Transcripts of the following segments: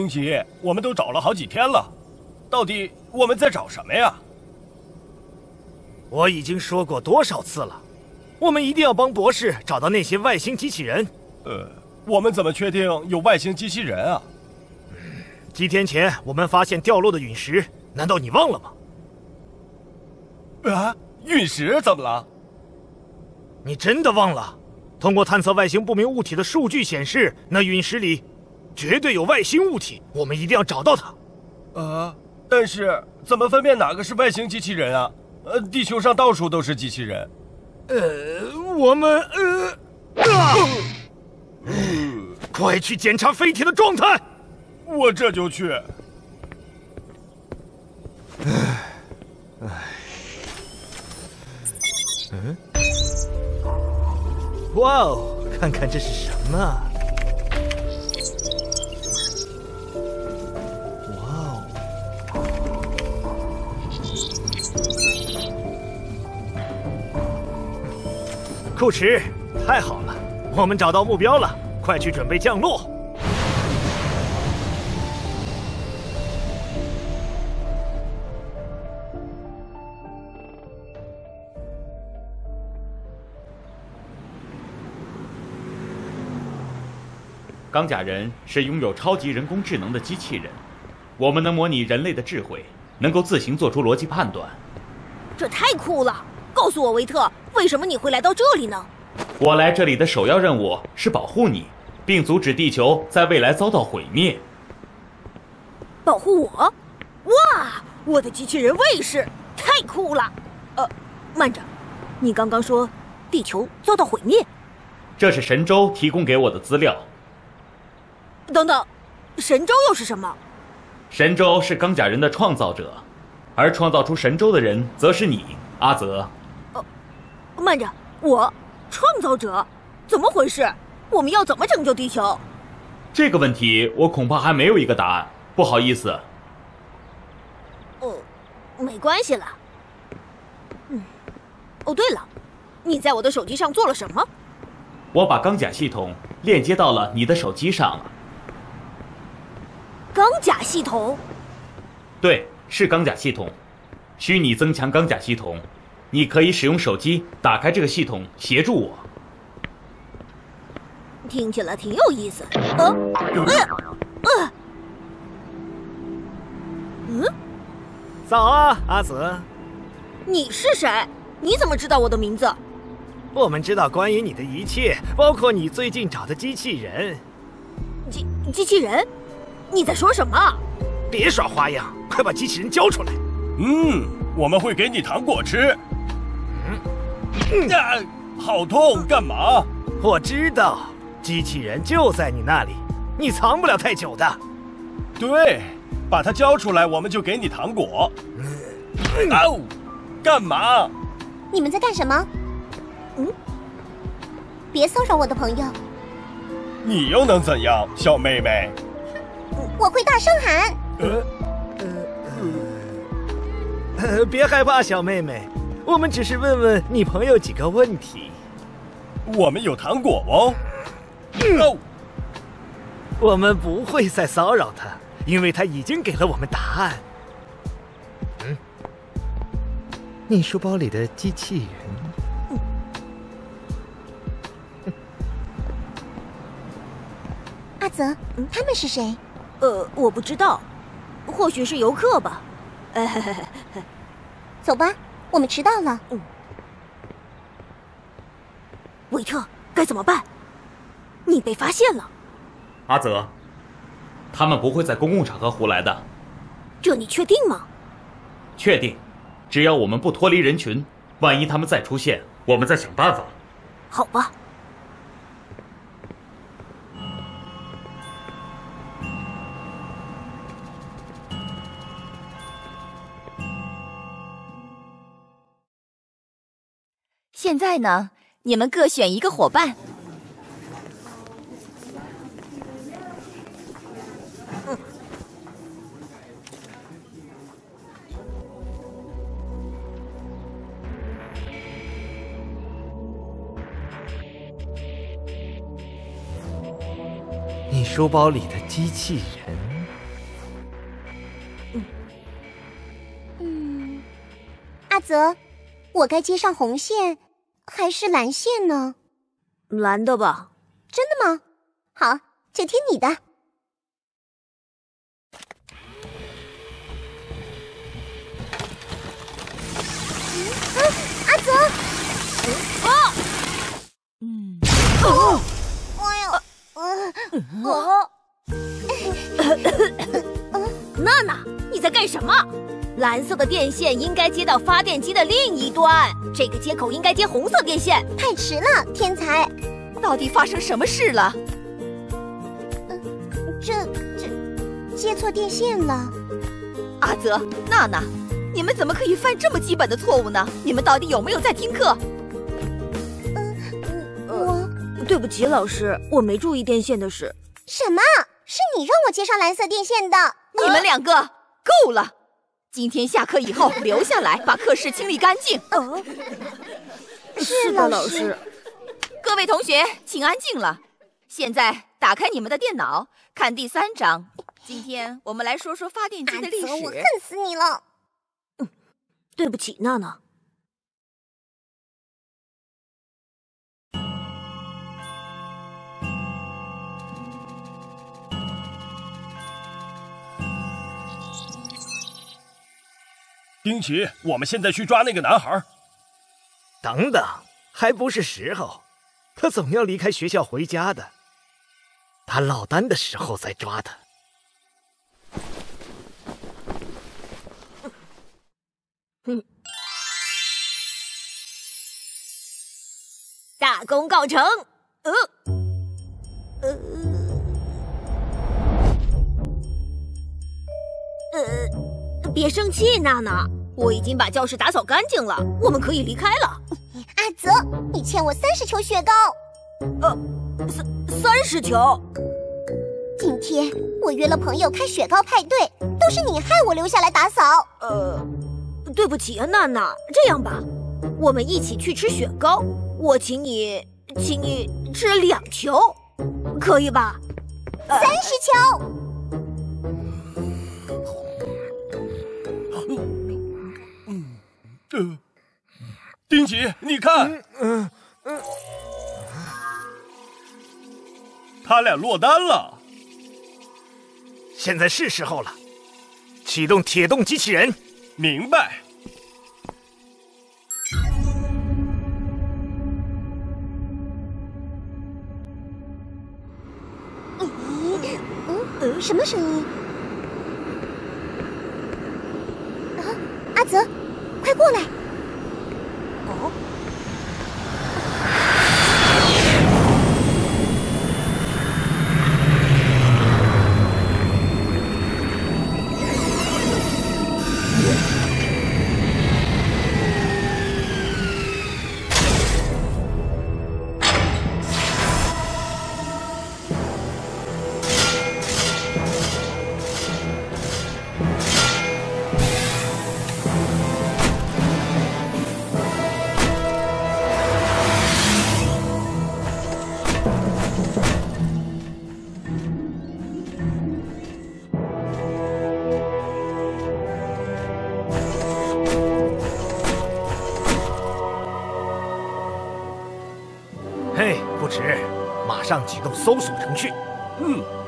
丁奇，我们都找了好几天了，到底我们在找什么呀？我已经说过多少次了，我们一定要帮博士找到那些外星机器人。呃，我们怎么确定有外星机器人啊？几天前我们发现掉落的陨石，难道你忘了吗？啊，陨石怎么了？你真的忘了？通过探测外星不明物体的数据显示，那陨石里绝对有外星物体，我们一定要找到它。呃，但是怎么分辨哪个是外星机器人啊？呃，地球上到处都是机器人。呃，我们呃，啊，快去检查飞艇的状态。我这就去。唉，唉，嗯。哇哦，看看这是什么？库池，太好了，我们找到目标了，快去准备降落。钢甲人是拥有超级人工智能的机器人，我们能模拟人类的智慧，能够自行做出逻辑判断。这太酷了！告诉我，维特，为什么你会来到这里呢？我来这里的首要任务是保护你，并阻止地球在未来遭到毁灭。保护我？哇，我的机器人卫士太酷了！呃，慢着，你刚刚说地球遭到毁灭？这是神州提供给我的资料。等等，神州又是什么？神州是钢甲人的创造者，而创造出神州的人则是你，阿泽。呃，慢着，我创造者？怎么回事？我们要怎么拯救地球？这个问题我恐怕还没有一个答案，不好意思。哦，没关系了。嗯，哦对了，你在我的手机上做了什么？我把钢甲系统链接到了你的手机上了。钢甲系统，对，是钢甲系统，虚拟增强钢甲系统，你可以使用手机打开这个系统协助我。听起来挺有意思。嗯，嗯，嗯，早啊，阿紫。你是谁？你怎么知道我的名字？我们知道关于你的一切，包括你最近找的机器人。机机器人？你在说什么？别耍花样，快把机器人交出来！嗯，我们会给你糖果吃。嗯，啊，好痛，干嘛？我知道，机器人就在你那里，你藏不了太久的。对，把它交出来，我们就给你糖果。哦，干嘛？你们在干什么？嗯，别骚扰我的朋友。你又能怎样，小妹妹？我会大声喊。呃呃呃，别害怕，小妹妹，我们只是问问你朋友几个问题。我们有糖果哦。哦，我们不会再骚扰他，因为他已经给了我们答案。嗯，你书包里的机器人。阿泽，他们是谁？呃，我不知道，或许是游客吧。走吧，我们迟到了。嗯，维特，该怎么办？你被发现了。阿泽，他们不会在公共场合胡来的。这你确定吗？确定，只要我们不脱离人群，万一他们再出现，我们再想办法。好吧。现在呢，你们各选一个伙伴。你书包里的机器人，嗯，嗯，阿泽，我该接上红线还是蓝线呢？蓝的吧？真的吗？好，就听你的。啊，阿泽！啊！嗯。哦！哎呦！哦！娜娜，你在干什么？蓝色的电线应该接到发电机的另一端，这个接口应该接红色电线。太迟了，天才！到底发生什么事了？这这接错电线了。阿泽、娜娜，你们怎么可以犯这么基本的错误呢？你们到底有没有在听课？嗯，我对不起，老师，我没注意电线的事。什么？是你让我接上蓝色电线的？你们两个够了！今天下课以后留下来，把课室清理干净。哦，是的，老师。各位同学，请安静了。现在打开你们的电脑，看第三章。今天我们来说说发电机的历史。我恨死你了！嗯，对不起，娜娜。丁奇，我们现在去抓那个男孩。等等，还不是时候。他总要离开学校回家的。他落单的时候再抓他。嗯。大功告成。呃。呃。呃，别生气，娜娜，我已经把教室打扫干净了，我们可以离开了。阿泽，你欠我三十球雪糕。呃，三三十球。今天我约了朋友开雪糕派对，都是你害我留下来打扫。呃，对不起啊，娜娜。这样吧，我们一起去吃雪糕，我请你，请你吃两球，可以吧？三十球。嗯。丁奇，你看，嗯嗯，他俩落单了。现在是时候了，启动铁洞机器人。明白。嗯嗯，什么声音？啊，阿泽，快过来！上启动搜索程序。嗯。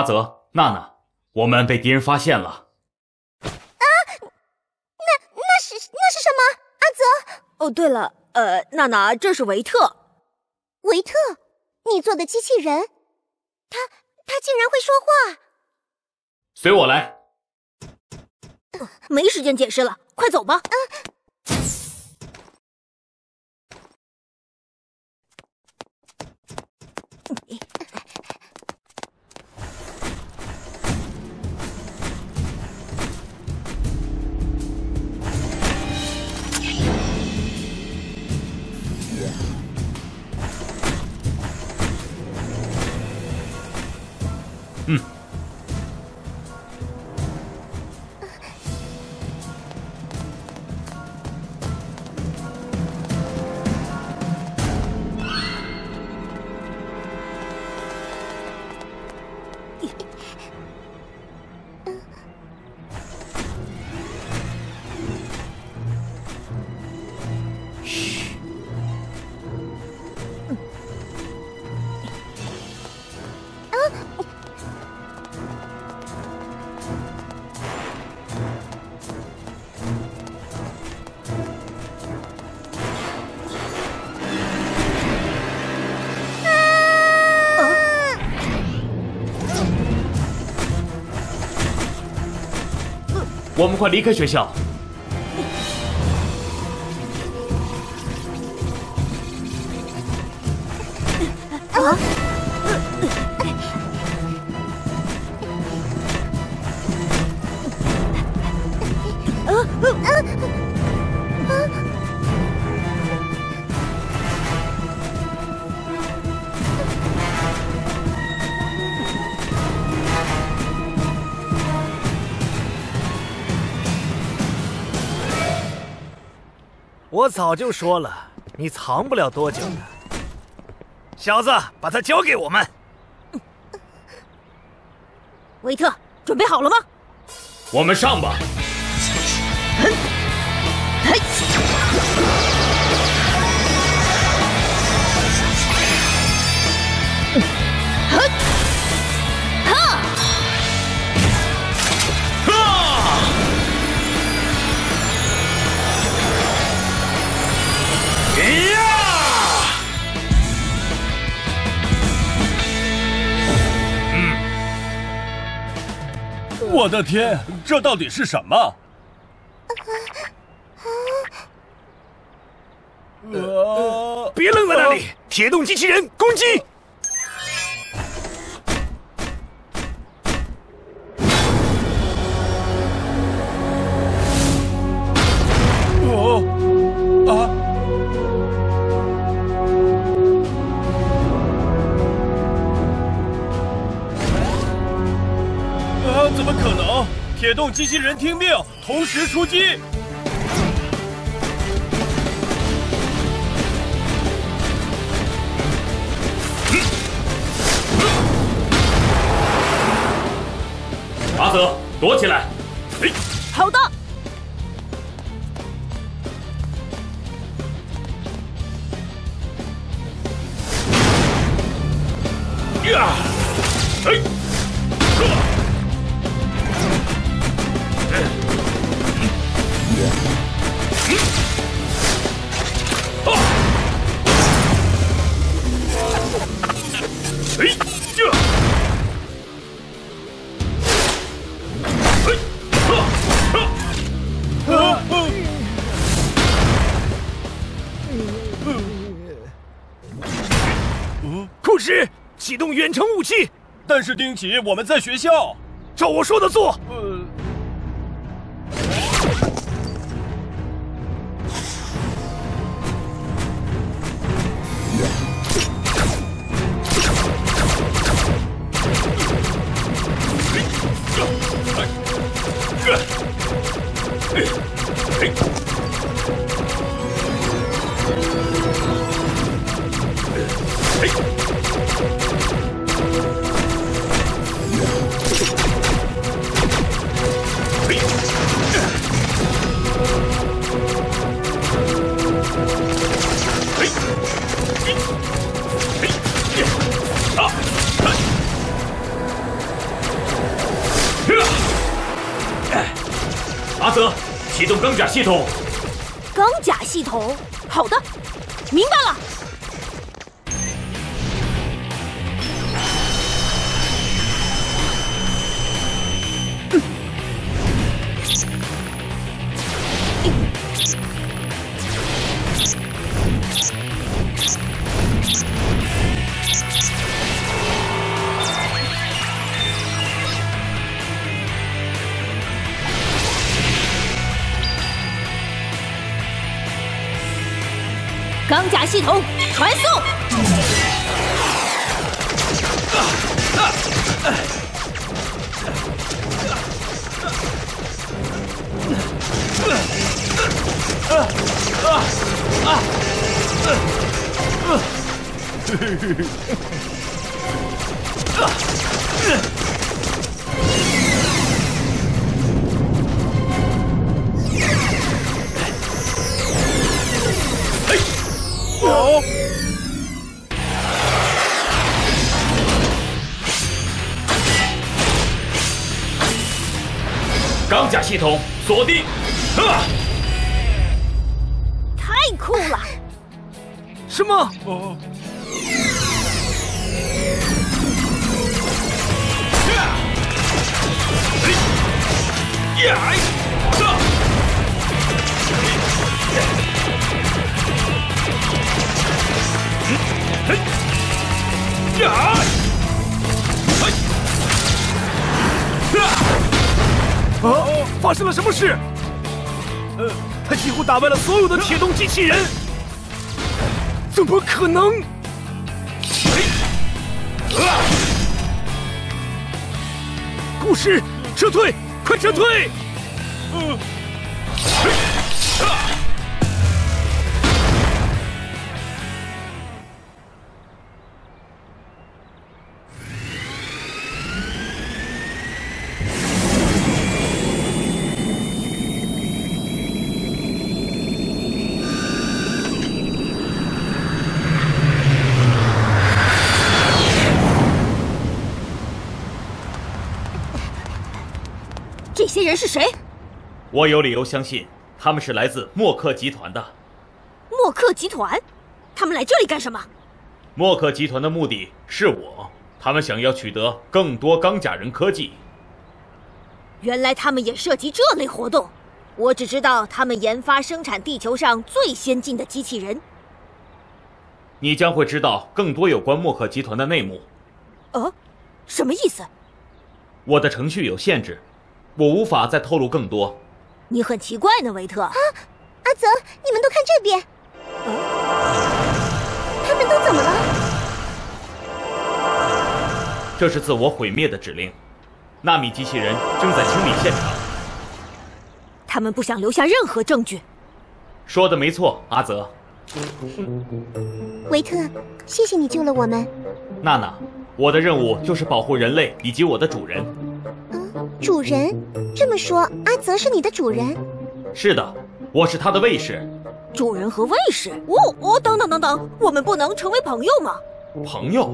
阿泽、娜娜，我们被敌人发现了！啊，那那是那是什么？阿泽？哦，对了，呃，娜娜，这是维特。维特，你做的机器人，他他竟然会说话！随我来。没时间解释了，快走吧。嗯。我们快离开学校。我早就说了，你藏不了多久的。小子，把他交给我们。维特，准备好了吗？我们上吧。我的天，这到底是什么？呃，别愣在那里！铁洞机器人攻击！啊！怎么可能？铁洞机器人听命，同时出击！阿泽，躲起来！哎，好的。远程武器，但是丁奇，我们在学校。照我说的做。呃，阿启动钢甲系统。钢甲系统，好的，明白了。系统传送。哦，系统锁定。啊！太酷了！什么？哦，呀！呀！啊！发生了什么事？呃，他几乎打败了所有的铁洞机器人，怎么可能？故事，撤退，快撤退！嗯。人是谁？我有理由相信他们是来自默克集团的。默克集团，他们来这里干什么？默克集团的目的是我，他们想要取得更多钢甲人科技。原来他们也涉及这类活动。我只知道他们研发生产地球上最先进的机器人。你将会知道更多有关默克集团的内幕。呃，什么意思？我的程序有限制。我无法再透露更多。你很奇怪呢，维特。啊，阿泽，你们都看这边。他们都怎么了？这是自我毁灭的指令。纳米机器人正在清理现场。他们不想留下任何证据。说的没错，阿泽。维特，谢谢你救了我们。娜娜，我的任务就是保护人类以及我的主人。主人，这么说，阿泽是你的主人？是的，我是他的卫士。主人和卫士？哦哦，等等等等，我们不能成为朋友吗？朋友，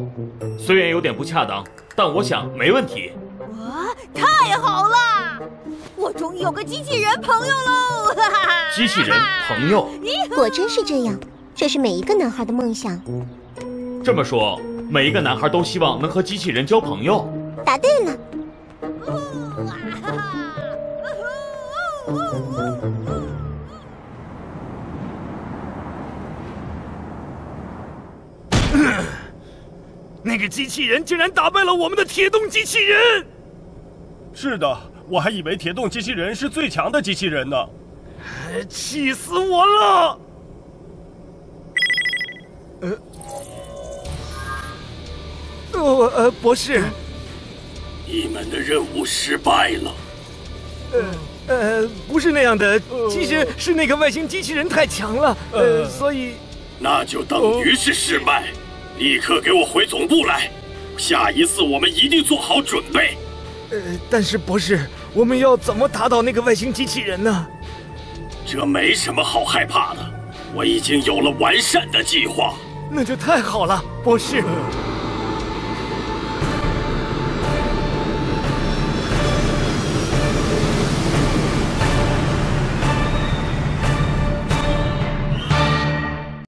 虽然有点不恰当，但我想没问题。哇，太好了！我终于有个机器人朋友喽！哈哈哈！机器人朋友，果真是这样，这是每一个男孩的梦想。这么说，每一个男孩都希望能和机器人交朋友。答对个机器人竟然打败了我们的铁洞机器人！是的，我还以为铁洞机器人是最强的机器人呢，气死我了！呃，哦呃，博士，你们的任务失败了。呃呃，不是那样的，其实是那个外星机器人太强了，呃，所以那就等于是失败。立刻给我回总部来，下一次我们一定做好准备。呃，但是博士，我们要怎么打倒那个外星机器人呢？这没什么好害怕的，我已经有了完善的计划。那就太好了，博士。